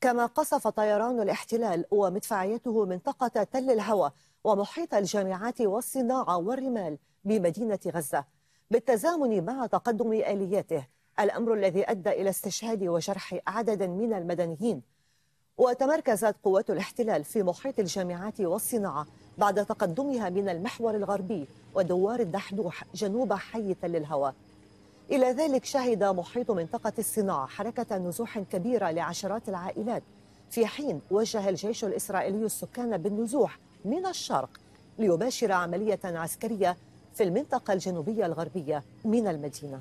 كما قصف طيران الاحتلال ومدفعيته منطقة تل الهوى ومحيط الجامعات والصناعة والرمال بمدينة غزة بالتزامن مع تقدم آلياته الأمر الذي أدى إلى استشهاد وجرح عدد من المدنيين. وتمركزت قوات الاحتلال في محيط الجامعات والصناعة بعد تقدمها من المحور الغربي ودوار الدحدوح جنوب حي تل الهوى. إلى ذلك شهد محيط منطقة الصناعة حركة نزوح كبيرة لعشرات العائلات. في حين وجه الجيش الإسرائيلي السكان بالنزوح من الشرق ليباشر عملية عسكرية في المنطقة الجنوبية الغربية من المدينة.